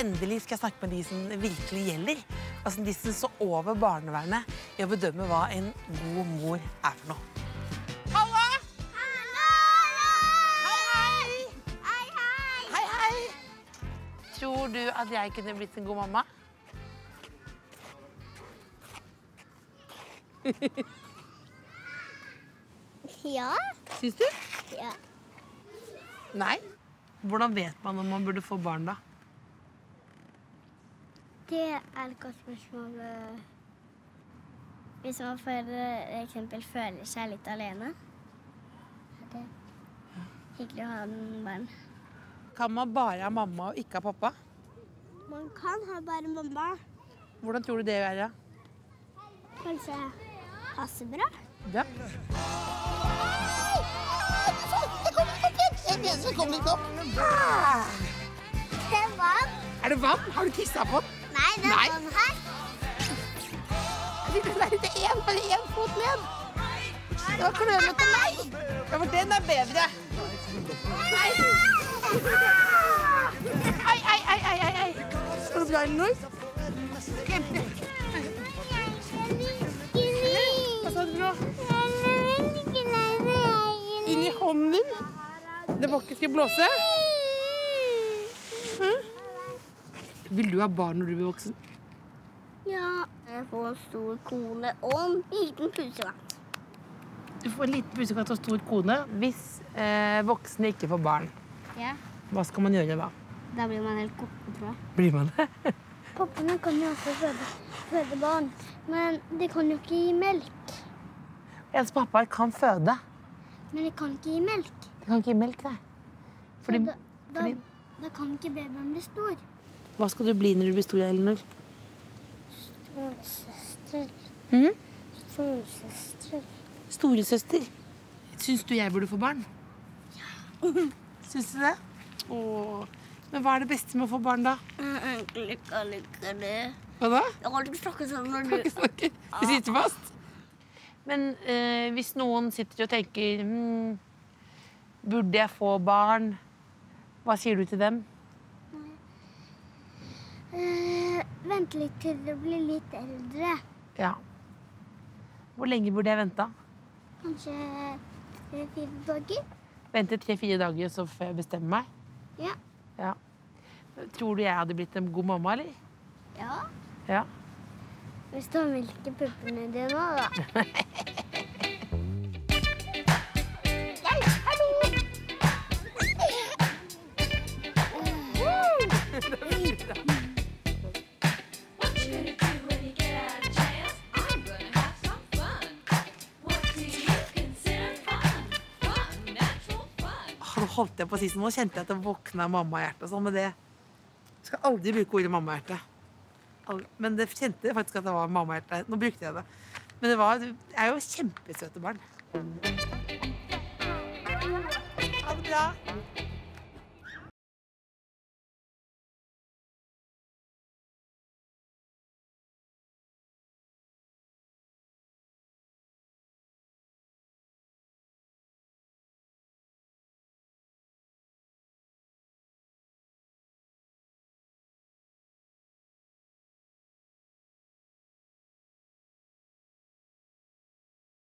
endelig skal jeg snakke med de som virkelig gjelder. Altså De som står over barnevernet i å bedømme hva en god mor er for noe. Hallo! Hei, hei! Hei, hei! Tror du at jeg kunne blitt en god mamma? Ja. Syns du? ja. Nei. Hvordan vet man om man burde få barn, da? Det er et godt spørsmål. eh, Hvis man eh, eksempel føler seg litt alene. Er hyggelig å ha en barn? Kan man bare ha mamma og ikke ha pappa? Man kan ha bare mamma. Hvordan tror du det er? Ja? Kanskje passe bra? Ja. Det var Er det vann? Har du tissa på den? Nei, det Nei. sånn her. Det er bare én fot ned. Det var klønete meg. Ja, for den er bedre. Nei. Ai, ai, ai, ai, ai. Går det bra, Elinor? Hva sa du nå? Inn i hånden? Det var ikke skal blåse? Hæ? Vil du ha barn når du blir voksen? Ja. Jeg får en stor kone og en liten pusekatt. Du får en liten pusekatt og stor kone hvis eh, voksne ikke får barn. Ja. Hva skal man gjøre da? Da blir man helt koko, tror jeg. Blir man det? Pappene kan jo også føde, føde barn, men de kan jo ikke gi melk. Ens pappa kan føde. Men de kan ikke gi melk. De kan ikke gi melk, nei. Fordi, da, da, fordi- da kan ikke babyen bli stor. Hva skal du bli når du blir stor, Elinor? Storesøster. Mm? Storesøster. Storesøster. Syns du jeg burde få barn? Ja. Syns du det? Åh. Men hva er det beste med å få barn, da? Lykke, lykke, det. Hva da? Jeg kan ikke snakke sånn når Kan ikke snakke. Du sitter fast. Men eh, hvis noen sitter og tenker hm, Burde jeg få barn? Hva sier du til dem? Eh, Vent litt til du blir litt eldre. Ja. Hvor lenge burde jeg vente? Kanskje tre-fire dager? Vente tre-fire dager, så får jeg bestemme meg? Ja. Ja. Tror du jeg hadde blitt en god mamma, eller? Ja. Ja. Hvis du har melk i puppene dine, da. holdt jeg på å si nå kjente jeg at det våkna mammahjerte og sånn, men det jeg skal aldri bruke ordet mammahjerte. Men det kjente jeg faktisk at det var mammahjerte. Nå brukte jeg det. Men det var, det er jo kjempesøte barn. Ha det bra.